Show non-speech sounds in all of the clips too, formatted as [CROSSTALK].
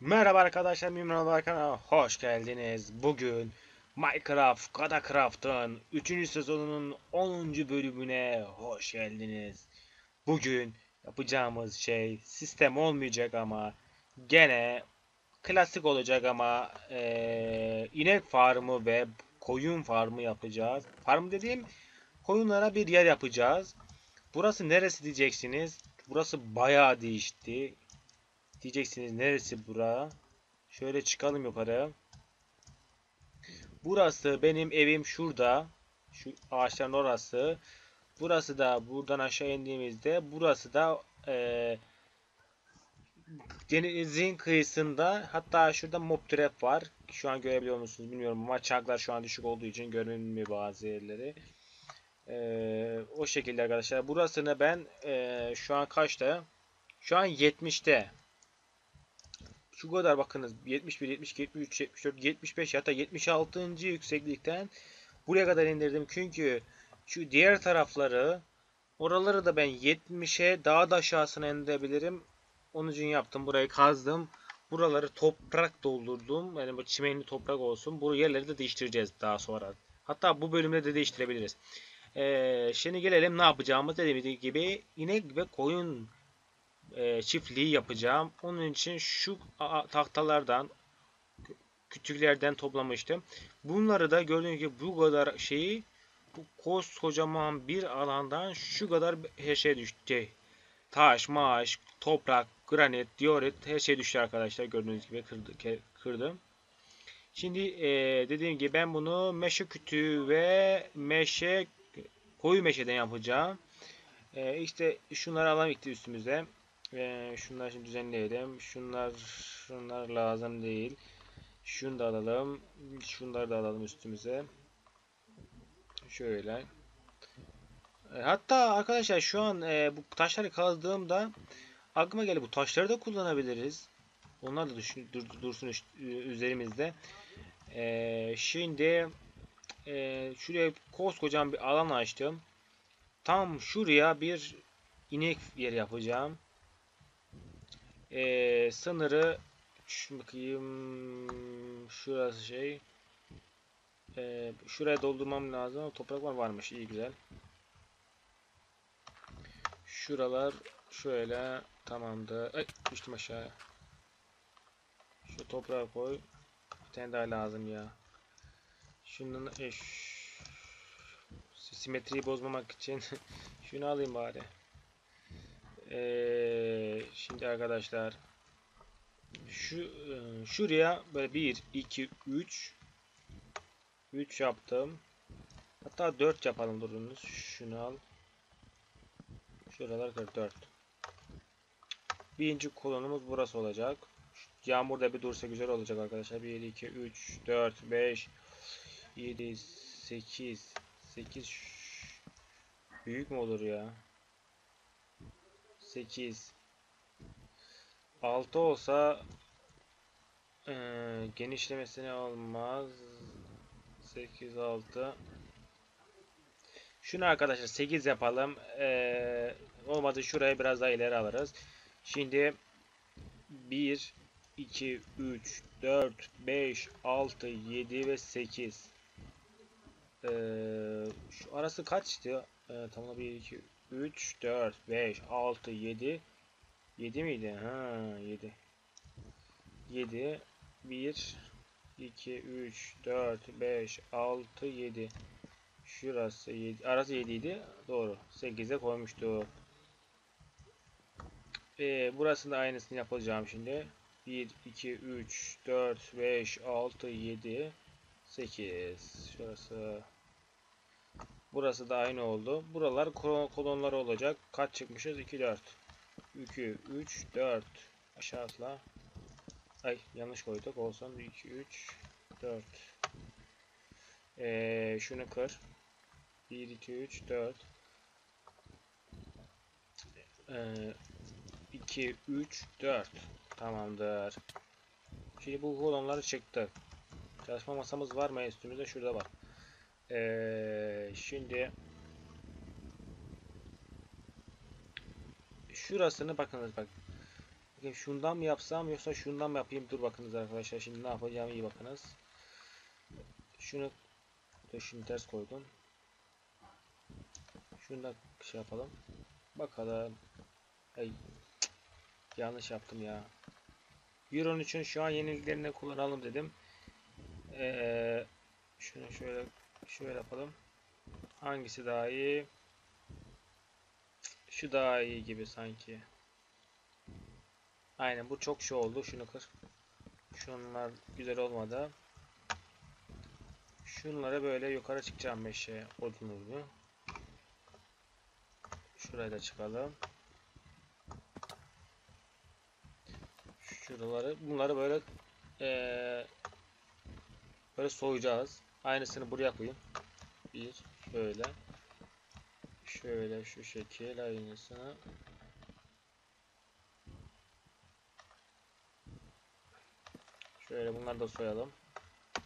Merhaba arkadaşlar, Mimran Barkan'a hoş geldiniz. Bugün Minecraft Godacraft'ın 3. sezonunun 10. bölümüne hoş geldiniz. Bugün yapacağımız şey sistem olmayacak ama gene klasik olacak ama eee, inek farmı ve koyun farmı yapacağız. Farm dediğim koyunlara bir yer yapacağız. Burası neresi diyeceksiniz. Burası bayağı değişti. Diyeceksiniz neresi bura? Şöyle çıkalım yukarı. Burası benim evim şurada. Şu ağaçların orası. Burası da buradan aşağı indiğimizde burası da eee denizin kıyısında hatta şurada mob trap var. Şu an görebiliyor musunuz bilmiyorum ama çarklar şu an düşük olduğu için görünmüyor bazı yerleri. Eee, o şekilde arkadaşlar. Burasını ben eee, şu an kaçta? Şu an 70'te. Şu kadar bakınız 71, 72, 73, 74, 75 hatta 76. yükseklikten buraya kadar indirdim. Çünkü şu diğer tarafları oraları da ben 70'e daha da aşağısına indirebilirim. Onun için yaptım. Burayı kazdım. Buraları toprak doldurdum. Yani bu çimenli toprak olsun. Bu yerleri de değiştireceğiz daha sonra. Hatta bu bölümde de değiştirebiliriz. Ee, şimdi gelelim ne yapacağımız dediğim gibi inek ve koyun e, çiftliği yapacağım. Onun için şu tahtalardan kü- kütüklerden toplamıştım. Bunları da gördüğünüz gibi bu kadar şeyi bu koskocaman bir alandan şu kadar her şey düştü. Taş, maaş, toprak, granit, diorit her şey düştü arkadaşlar. Gördüğünüz gibi kırdı, kırdım. Şimdi e, dediğim gibi ben bunu meşe kütüğü ve meşe koyu meşeden yapacağım. E, işte şunları alalım ilk üstümüze. Ve şunları şimdi düzenleyelim. Şunlar şunlar lazım değil. Şunu da alalım. Şunları da alalım üstümüze. Şöyle. E, Hatta arkadaşlar şu an e, bu taşları kazdığımda aklıma geldi bu taşları da kullanabiliriz. Onlar da düşün, dur- dursun üst- üzerimizde. E, şimdi e, şuraya koskocaman bir alan açtım. Tam şuraya bir inek yeri yapacağım. Ee, sınırı bakayım şurası şey. Ee, şuraya doldurmam lazım ama toprak var varmış. İyi güzel. Şuralar şöyle tamamdır. Ay düştüm aşağıya. Şu toprağı koy. Bir tane daha lazım ya. Şunun e, simetriyi bozmamak için [LAUGHS] şunu alayım bari ee, şimdi arkadaşlar şu e, şuraya böyle 1 2 3 3 yaptım. Hatta 4 yapalım durunuz. Şunu al. Şuralar 44. Birinci kolonumuz burası olacak. Yağmur da bir dursa güzel olacak arkadaşlar. 1 2 3 4 5 7 8 8 büyük mü olur ya? 8 6 olsa eee genişlemesine olmaz. 8 6 şunu arkadaşlar 8 yapalım. Eee olmadı şurayı biraz daha ileri alırız. Şimdi 1 2 3 4 5 6 7 ve 8 Eee şu arası kaçtı? Eee tamam 1 2 3 4 5 6 7 7 miydi? Ha 7. 7 1 2 3 4 5 6 7 Şurası 7. Arası 7 idi. Doğru. 8'e koymuştu. Ee, burasında aynısını yapacağım şimdi. 1 2 3 4 5 6 7 8 Şurası Burası da aynı oldu. Buralar kolon- kolonlar olacak. Kaç çıkmışız? 2 4 2 3 4 aşağı atla. Ay yanlış koyduk. Olsun 2 3 4 ee, şunu kır. 1 2 3 4 ee, 2 3 4 Tamamdır. Şimdi bu kolonları çıktı. Çalışma masamız var mı üstümüzde? Şurada var. Ee, şimdi şurasını bakınız bak. Bakayım şundan mı yapsam yoksa şundan mı yapayım? Dur bakınız arkadaşlar. Şimdi ne yapacağımı iyi bakınız. Şunu Dur şunu ters koydum. Şunu da şey yapalım. Bakalım. Ay. cık, Yanlış yaptım ya. Euro'nun için şu an yeniliklerini kullanalım dedim. Ee, şunu şöyle şöyle yapalım. Hangisi daha iyi? Şu daha iyi gibi sanki. Aynen bu çok şey oldu. Şunu kır. Şunlar güzel olmadı. Şunları böyle yukarı çıkacağım meşe odun odunu. Şuraya da çıkalım. Şuraları bunları böyle eee böyle soyacağız. Aynısını buraya koyayım. Bir şöyle. Şöyle şu şekil aynısını. Şöyle bunları da soyalım.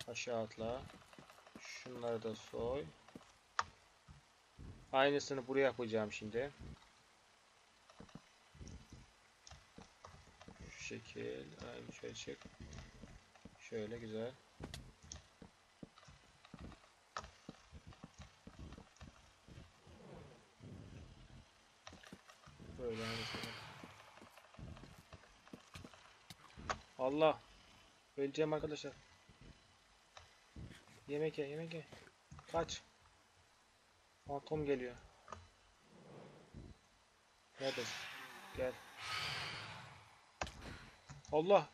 Aşağı atla. Şunları da soy. Aynısını buraya yapacağım şimdi. Şu şekil. Aynı şöyle çık. Şöyle güzel. Böyle aynısını. Allah. Öleceğim arkadaşlar. Yemek ye, yemek ye. Kaç. Fantom geliyor. Neredesin? Gel. Allah.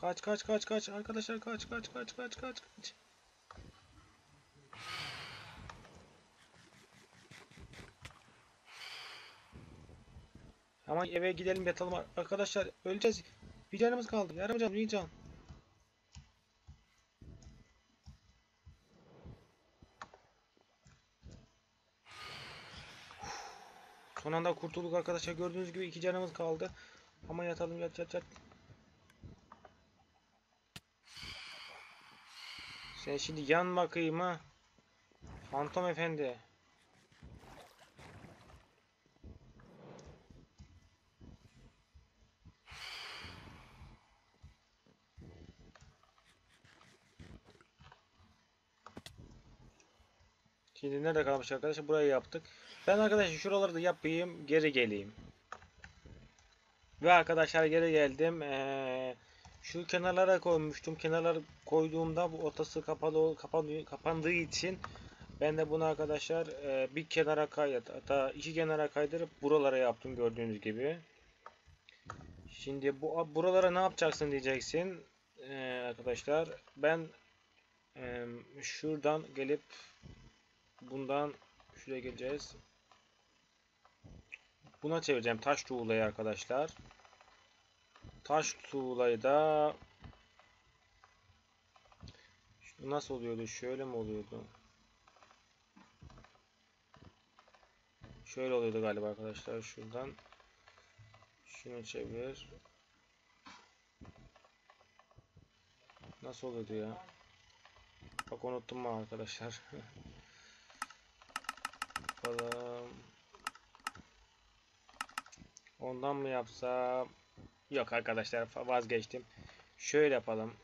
Kaç kaç kaç kaç arkadaşlar kaç kaç kaç kaç kaç kaç. Ama eve gidelim yatalım arkadaşlar öleceğiz. Bir canımız kaldı. Can, bir can. Son anda kurtulduk arkadaşlar. Gördüğünüz gibi iki canımız kaldı. Ama yatalım yat yat yat. Sen şimdi yan bakayım ha. Fantom efendi. Şimdi nerede kalmış arkadaşlar? Burayı yaptık. Ben arkadaşlar şuraları da yapayım. Geri geleyim. Ve arkadaşlar geri geldim. Ee, şu kenarlara koymuştum. Kenarlara koyduğumda bu ortası kapalı kapandığı, kapandığı için ben de bunu arkadaşlar e, bir kenara kay hatta iki kenara kaydırıp buralara yaptım gördüğünüz gibi. Şimdi bu buralara ne yapacaksın diyeceksin ee, arkadaşlar. Ben e, şuradan gelip bundan şuraya geleceğiz. Buna çevireceğim taş tuğlayı arkadaşlar. Taş tuğlayı da Şu nasıl oluyordu? Şöyle mi oluyordu? Şöyle oluyordu galiba arkadaşlar. Şuradan şunu çevir. Nasıl oluyordu ya? Bak unuttum mu arkadaşlar? [LAUGHS] Bakalım. Ondan mı yapsam? Yok arkadaşlar vazgeçtim. Şöyle yapalım.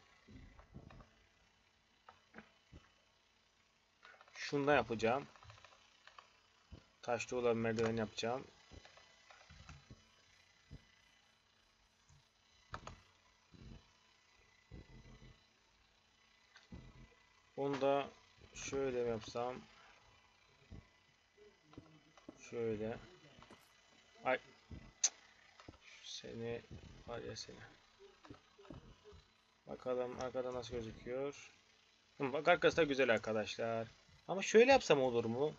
Şundan yapacağım. Taşlı olan merdiven yapacağım. Onu da şöyle yapsam. Şöyle. Ay. Seni var ya seni. Bakalım arkada nasıl gözüküyor. Bak arkası da güzel arkadaşlar. Ama şöyle yapsam olur mu?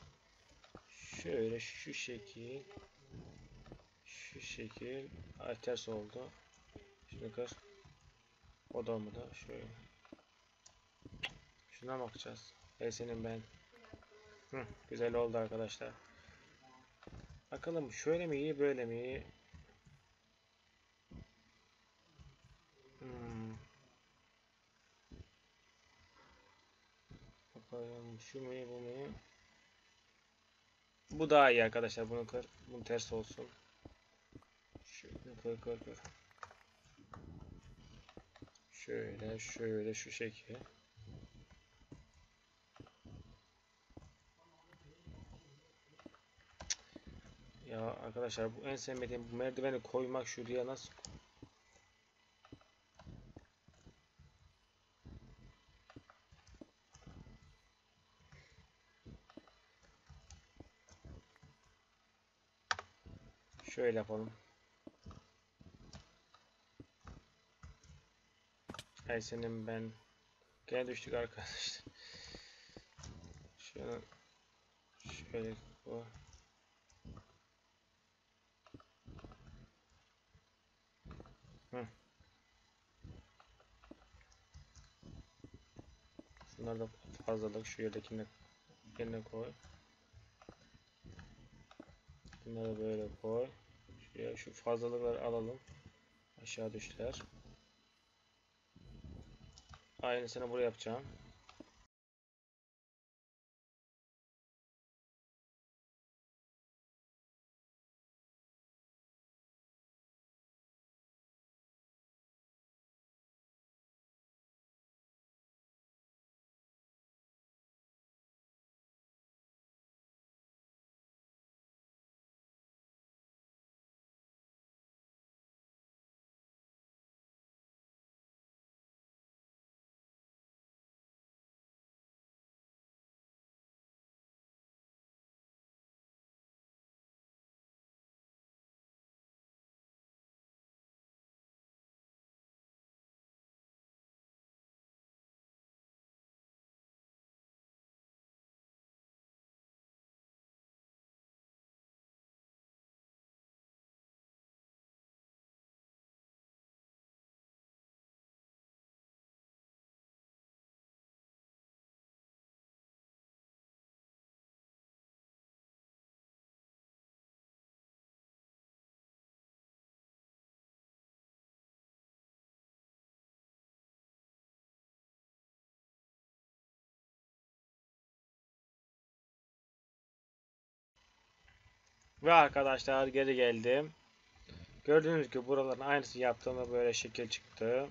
Şöyle şu şekil. Şu şekil. Ay ters oldu. Şimdi kır. O da olmadı. Şöyle. Şuna bakacağız. Ey senin ben. Hı, güzel oldu arkadaşlar. Bakalım şöyle mi iyi böyle mi iyi? Hmm. Bakalım şu mu iyi bu mu iyi? Bu daha iyi arkadaşlar bunu kır. Bunu ters olsun. kır kır kır. Şöyle şöyle şu şekil. Ya arkadaşlar bu en sevmediğim bu merdiveni koymak şuraya nasıl Şöyle yapalım. Ay senin ben gene düştük arkadaşlar. Şunu şöyle bu. Hı. Şunlar da fazlalık şu yerdekine yerine koy. Bunları böyle koy. Şuraya şu fazlalıkları alalım. Aşağı düştüler. Aynısını buraya yapacağım. Ve arkadaşlar geri geldim. Gördüğünüz gibi buraların aynısını yaptığımda böyle şekil çıktı.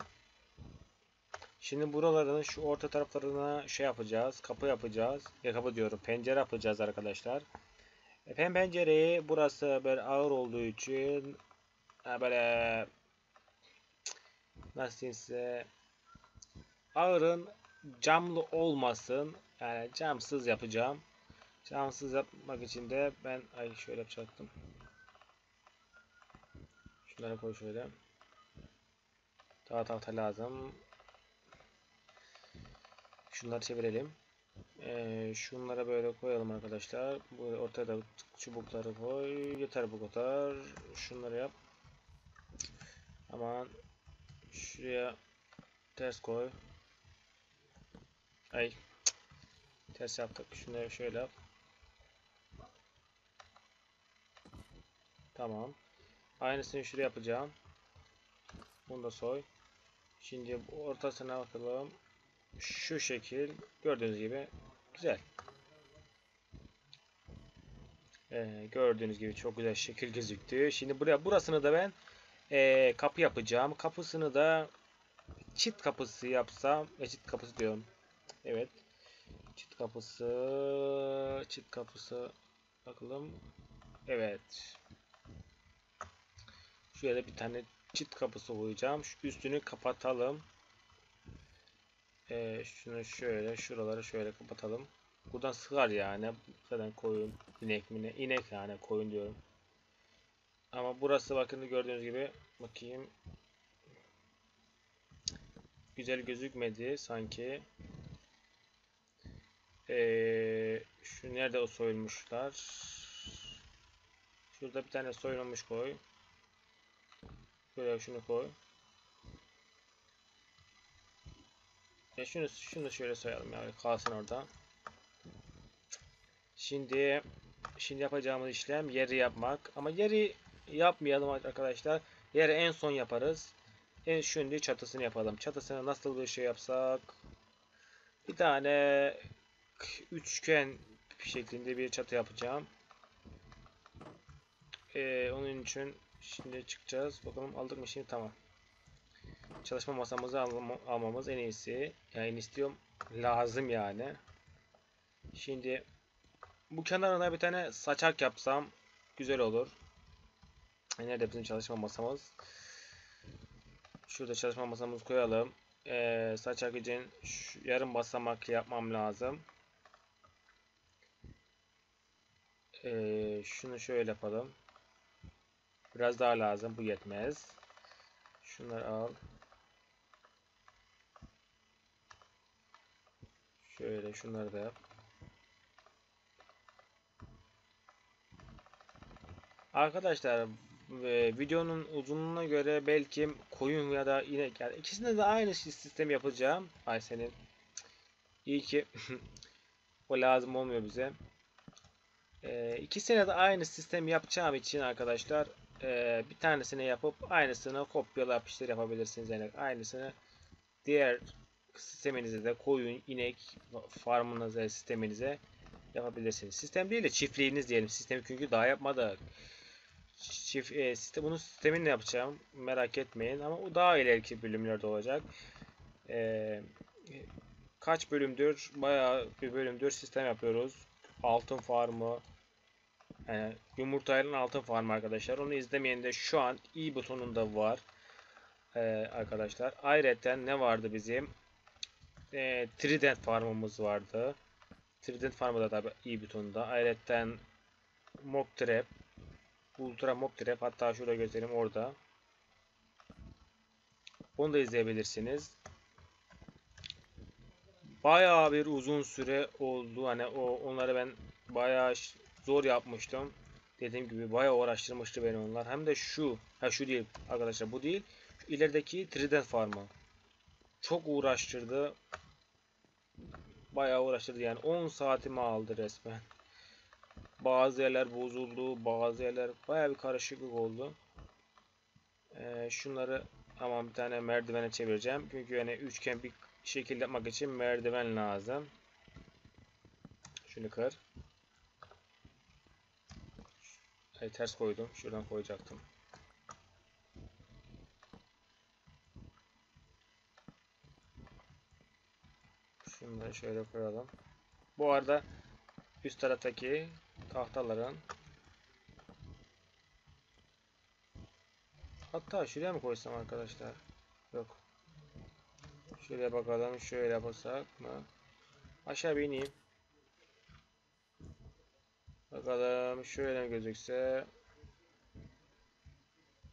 Şimdi buraların şu orta taraflarına şey yapacağız. Kapı yapacağız. Ya kapı diyorum. Pencere yapacağız arkadaşlar. Efendim pencereyi burası böyle ağır olduğu için böyle nasıl diyeyim ağırın camlı olmasın. Yani camsız yapacağım. Camsız yapmak için de ben ay şöyle yapacaktım. Şunları koy şöyle. Daha tahta lazım. Şunları çevirelim. Ee, şunlara böyle koyalım arkadaşlar. Bu ortaya da çubukları koy. Yeter bu kadar. Şunları yap. Aman şuraya ters koy. Ay ters yaptık. Şunları şöyle yap. Tamam. Aynısını şuraya yapacağım. Bunu da soy. Şimdi ortasına bakalım. Şu şekil. Gördüğünüz gibi. Güzel. Ee, gördüğünüz gibi çok güzel şekil gözüktü. Şimdi buraya burasını da ben e, kapı yapacağım. Kapısını da çit kapısı yapsam. E, çit kapısı diyorum. Evet. Çit kapısı. Çit kapısı. Bakalım. Evet. Şöyle bir tane çit kapısı koyacağım. Şu üstünü kapatalım. Ee, şunu şöyle şuraları şöyle kapatalım. Buradan sığar yani. Zaten koyun, inek mi ne? İnek yani koyun diyorum. Ama burası bakın gördüğünüz gibi bakayım. Güzel gözükmedi sanki. Ee, şu nerede o soyulmuşlar? Şurada bir tane soyulmuş koy. Şöyle şunu koy. Ya şunu şunu şöyle soyalım yani kalsın orada. Şimdi şimdi yapacağımız işlem yeri yapmak. Ama yeri yapmayalım arkadaşlar. Yeri en son yaparız. En şimdi çatısını yapalım. Çatısını nasıl bir şey yapsak? Bir tane üçgen şeklinde bir çatı yapacağım. Ee, onun için Şimdi çıkacağız. Bakalım aldık mı şimdi tamam. Çalışma masamızı alma, almamız en iyisi. Yani istiyorum. Lazım yani. Şimdi bu kenarına bir tane saçak yapsam güzel olur. Nerede bizim çalışma masamız? Şurada çalışma masamızı koyalım. Ee, saçak için yarım basamak yapmam lazım. Ee, şunu şöyle yapalım. Biraz daha lazım. Bu yetmez. Şunları al. Şöyle şunları da yap. Arkadaşlar e, videonun uzunluğuna göre belki koyun ya da inek yani ikisinde de aynı sistem yapacağım. Ay senin. İyi ki [LAUGHS] o lazım olmuyor bize. E, ikisine de aynı sistem yapacağım için arkadaşlar e, bir tanesini yapıp aynısını kopyala yapıştır yapabilirsiniz. Yani aynısını diğer sisteminize de koyun, inek farmınıza, sisteminize yapabilirsiniz. Sistem değil de çiftliğiniz diyelim. Sistemi çünkü daha yapmadık. Çift, e, sistem, bunun sistemini yapacağım. Merak etmeyin. Ama o daha ileriki bölümlerde olacak. E, kaç bölümdür? Bayağı bir bölümdür sistem yapıyoruz. Altın farmı. Yani yumurtayla altın farmı arkadaşlar. Onu izlemeyen de şu an i butonunda var. E, arkadaşlar. Ayrıca ne vardı bizim? E, Trident farmımız vardı. Trident farmı da tabi i butonunda. Ayrıca Mob Trap Ultra Mob Trap hatta şurada göstereyim orada. Onu da izleyebilirsiniz. Bayağı bir uzun süre oldu. Hani o onları ben bayağı zor yapmıştım. Dediğim gibi bayağı uğraştırmıştı beni onlar. Hem de şu, ha şu değil arkadaşlar bu değil. Şu ilerideki Trident Farmı. Çok uğraştırdı. Bayağı uğraştırdı yani 10 saatimi aldı resmen. Bazı yerler bozuldu, bazı yerler baya bir karışıklık oldu. Ee, şunları ama bir tane merdivene çevireceğim. Çünkü yani üçgen bir şekilde yapmak için merdiven lazım. Şunu kır. Ay, ters koydum. Şuradan koyacaktım. Da şöyle koyalım. Bu arada üst taraftaki tahtaların hatta şuraya mı koysam arkadaşlar yok şuraya bakalım şöyle yapsak mı aşağı bir ineyim bakalım şöyle gözükse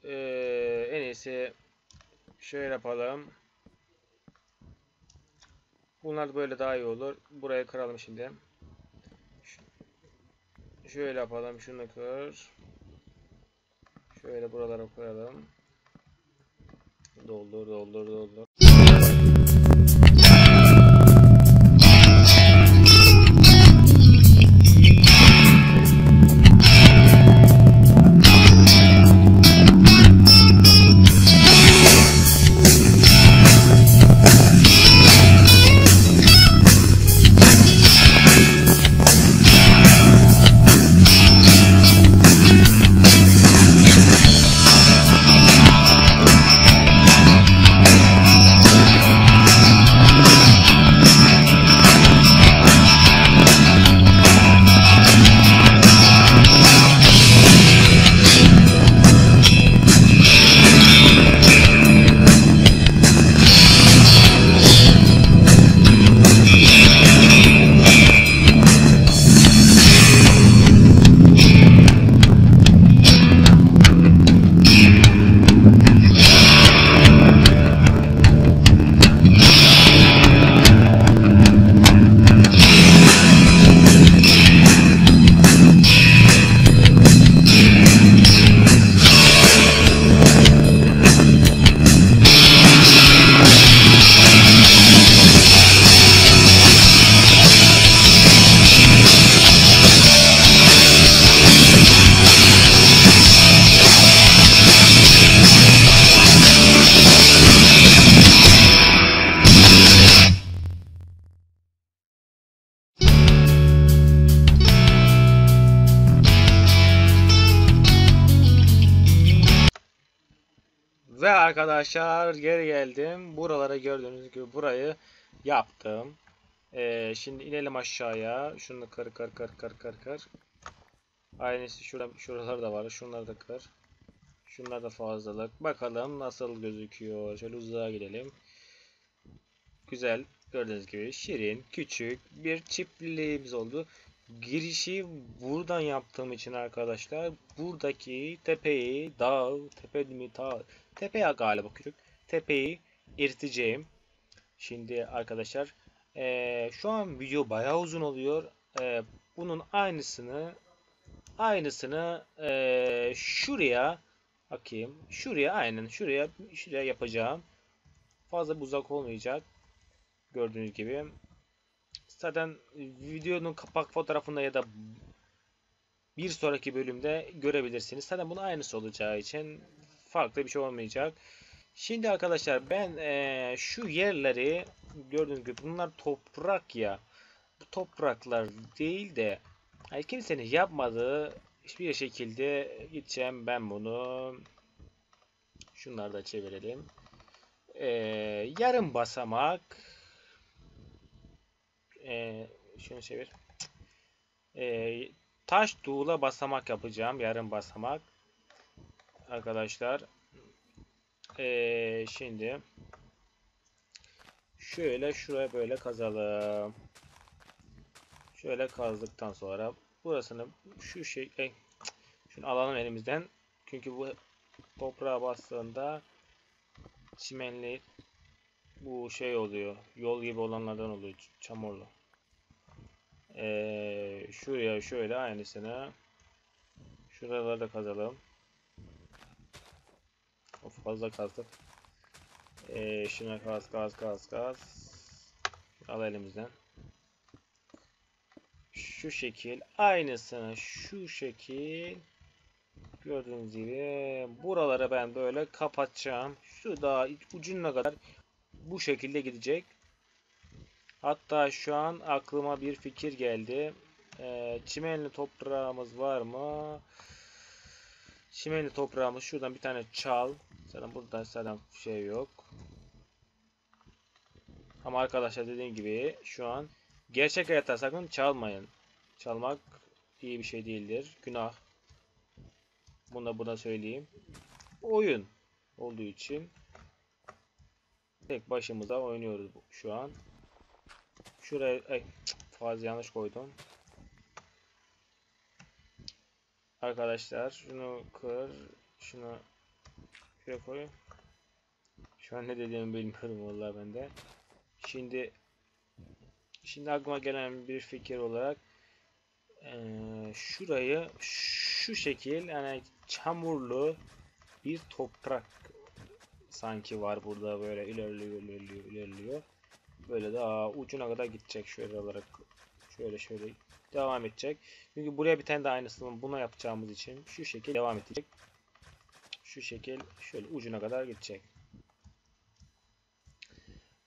ee, en iyisi şöyle yapalım bunlar böyle daha iyi olur burayı kıralım şimdi Şöyle yapalım. Şunu kır. Şöyle buralara koyalım. Doldur, doldur, doldur. Arkadaşlar geri geldim. Buralara gördüğünüz gibi burayı yaptım. Ee, şimdi inelim aşağıya. Şunu kır kır kır kır kır kır. Aynısı şurada şuralar da var. Şunları da kır. Şunlar da fazlalık. Bakalım nasıl gözüküyor. Şöyle uzağa gidelim. Güzel. Gördüğünüz gibi şirin, küçük bir çiftliğimiz oldu. Girişi buradan yaptığım için arkadaşlar buradaki tepeyi, dağ, tepe mi dağ, tepe ya galiba küçük. Tepeyi eriteceğim. Şimdi arkadaşlar eee, şu an video bayağı uzun oluyor. Eee, bunun aynısını aynısını eee, şuraya bakayım. Şuraya aynen şuraya şuraya yapacağım. Fazla uzak olmayacak. Gördüğünüz gibi. Zaten videonun kapak fotoğrafında ya da bir sonraki bölümde görebilirsiniz. Zaten bunun aynısı olacağı için farklı bir şey olmayacak. Şimdi arkadaşlar ben eee, şu yerleri gördüğünüz gibi bunlar toprak ya. Bu topraklar değil de yani kimsenin yapmadığı hiçbir şekilde gideceğim ben bunu. Şunları da çevirelim. Eee yarım basamak ee, şunu çevir. Ee, taş tuğla basamak yapacağım. Yarım basamak. Arkadaşlar. Ee, şimdi şöyle şuraya böyle kazalım. Şöyle kazdıktan sonra burasını şu şey ey, şunu alalım elimizden. Çünkü bu toprağa bastığında çimenli bu şey oluyor. Yol gibi olanlardan oluyor. Çamurlu. Ee, şuraya şöyle aynısını şuraları da kazalım. Of fazla kazdık. Ee, şuna kaz kaz kaz kaz. Al elimizden. Şu şekil aynısını şu şekil gördüğünüz gibi buraları ben böyle kapatacağım. Şu daha ucuna kadar bu şekilde gidecek. Hatta şu an aklıma bir fikir geldi. Ee, çimenli toprağımız var mı? Çimenli toprağımız şuradan bir tane çal. Zaten burada zaten şey yok. Ama arkadaşlar dediğim gibi şu an gerçek hayatta sakın çalmayın. Çalmak iyi bir şey değildir. Günah. Buna buna söyleyeyim. Oyun olduğu için tek başımıza oynuyoruz şu an. Şuraya ay, fazla yanlış koydum. Arkadaşlar şunu kır, şunu şuraya koy. Şu an ne dediğimi bilmiyorum vallahi ben de. Şimdi şimdi aklıma gelen bir fikir olarak ee, şurayı şu şekil yani çamurlu bir toprak sanki var burada böyle ilerliyor ilerliyor ilerliyor. Böyle daha ucuna kadar gidecek şöyle olarak. Şöyle şöyle devam edecek. Çünkü buraya bir tane de aynısını buna yapacağımız için şu şekil devam edecek. Şu şekil şöyle ucuna kadar gidecek.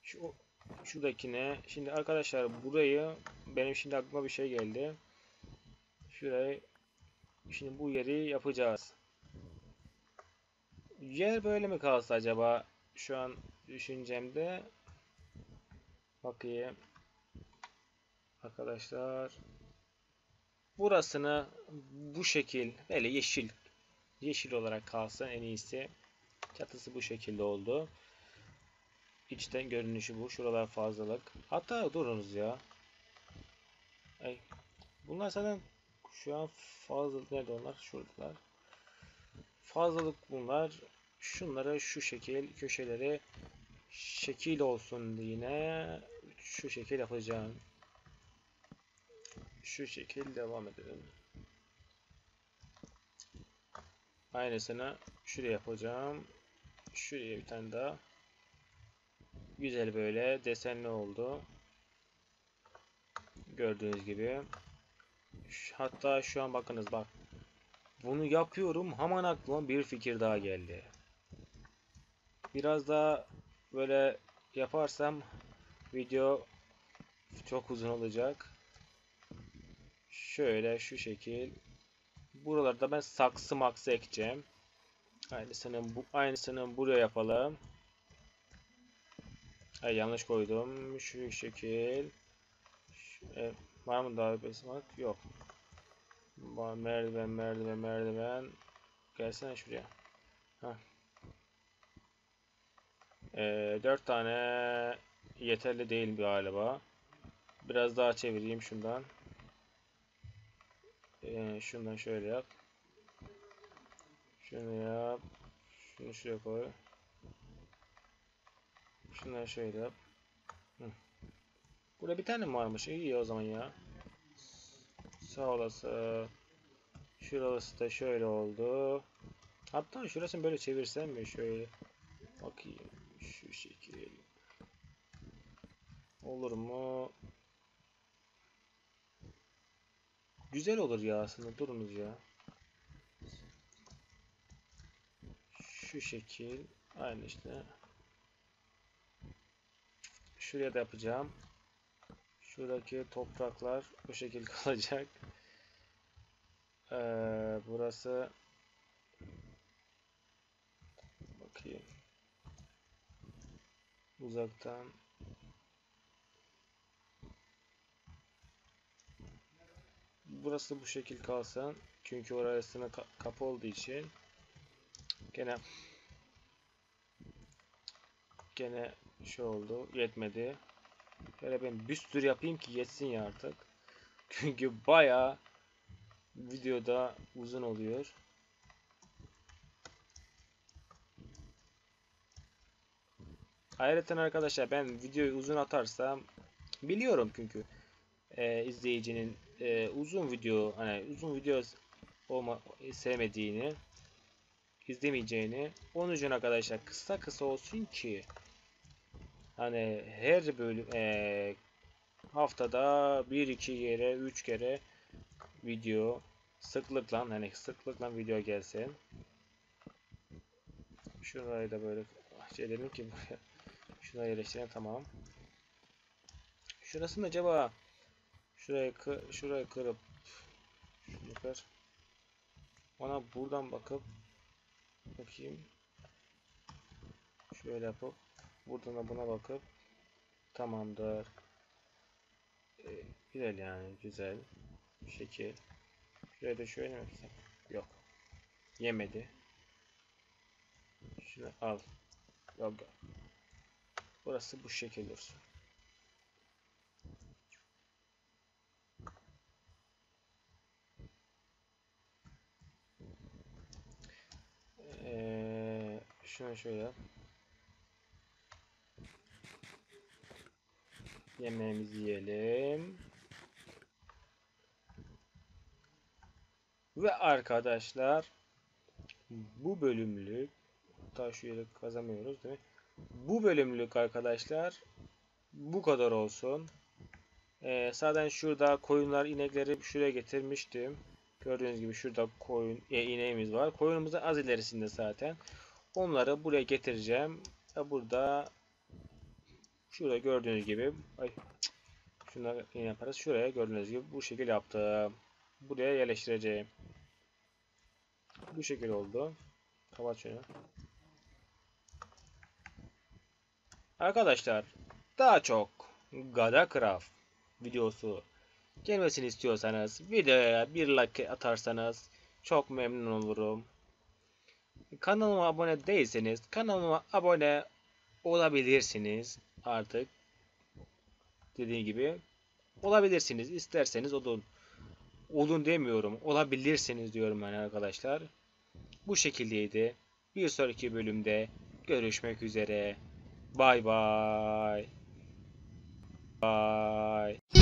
Şu şuradakine şimdi arkadaşlar burayı benim şimdi aklıma bir şey geldi. Şurayı şimdi bu yeri yapacağız. Yer böyle mi kalsa acaba şu an düşüncemde Bakayım. Arkadaşlar. Burasını bu şekil böyle yeşil yeşil olarak kalsın en iyisi. Çatısı bu şekilde oldu. İçten görünüşü bu. Şuralar fazlalık. Hatta durunuz ya. Ay. Bunlar zaten şu an fazlalık nerede onlar? Şuradalar. Fazlalık bunlar. Şunları şu şekil köşeleri şekil olsun yine şu şekil yapacağım. Şu şekil devam edelim. Aynısını şuraya yapacağım. Şuraya bir tane daha. Güzel böyle desenli oldu. Gördüğünüz gibi. Hatta şu an bakınız bak. Bunu yapıyorum. Hemen aklıma bir fikir daha geldi. Biraz daha böyle yaparsam video çok uzun olacak. Şöyle şu şekil. Buralarda ben saksı maksı ekeceğim. Aynısını bu aynısını buraya yapalım. Ay yanlış koydum. Şu şekil. Şu, e, var mı daha bir basamak? Yok. Merdiven, merdiven, merdiven. Gelsene şuraya. Hah. Ee, 4 tane yeterli değil galiba. Biraz daha çevireyim şundan. Ee, şundan şöyle yap. Şunu yap. Şunu şuraya koy. Şundan şöyle yap. Hı. Burada bir tane mi varmış? İyi o zaman ya. Sağ olasın. Şurası da şöyle oldu. Hatta şurasını böyle çevirsem mi? Şöyle. Bakayım. Şu şekil. Olur mu? Güzel olur ya aslında. Durunuz ya. Şu şekil. Aynı işte. Şuraya da yapacağım. Şuradaki topraklar bu şekil [LAUGHS] kalacak. Ee, burası bakayım. Uzaktan. Burası bu şekil kalsın. Çünkü orasına ka kapı olduğu için. Gene gene şu oldu. Yetmedi şöyle ben bir sürü yapayım ki yetsin ya artık [LAUGHS] çünkü bayağı videoda uzun oluyor. Ayrıca arkadaşlar ben videoyu uzun atarsam biliyorum çünkü e, izleyicinin e, uzun video hani uzun video olma sevmediğini izlemeyeceğini onun için arkadaşlar kısa kısa olsun ki hani her bölüm e, haftada bir iki kere üç kere video sıklıkla hani sıklıkla video gelsin. Şurayı da böyle şey ki [LAUGHS] buraya şuna yerleştirelim tamam. Şurasını acaba şurayı kı şurayı kırıp şunu kır. Ona buradan bakıp bakayım. Şöyle yapıp buradan da buna bakıp tamamdır. Ee, güzel yani güzel şekil. Şuraya da şöyle mi yapsam? Yok. Yemedi. Şunu al. Yok. Burası bu şekil dursun. Ee, şunu şöyle Yemeğimizi yiyelim. Ve arkadaşlar bu bölümlük hatta şu yeri kazamıyoruz değil mi? Bu bölümlük arkadaşlar bu kadar olsun. Ee, zaten şurada koyunlar inekleri şuraya getirmiştim. Gördüğünüz gibi şurada koyun e, ineğimiz var. Koyunumuz da az ilerisinde zaten. Onları buraya getireceğim. Burada şurada gördüğünüz gibi ay, şunları yaparız. Şuraya gördüğünüz gibi bu şekilde yaptım. Buraya yerleştireceğim. Bu şekil oldu. Kapat şunu. Arkadaşlar daha çok Gadacraft videosu gelmesini istiyorsanız videoya bir like atarsanız çok memnun olurum. Kanalıma abone değilseniz kanalıma abone olabilirsiniz artık. Dediğim gibi olabilirsiniz isterseniz olun. Olun demiyorum. Olabilirsiniz diyorum yani arkadaşlar. Bu şekildeydi. Bir sonraki bölümde görüşmek üzere. Bay bay. Bay.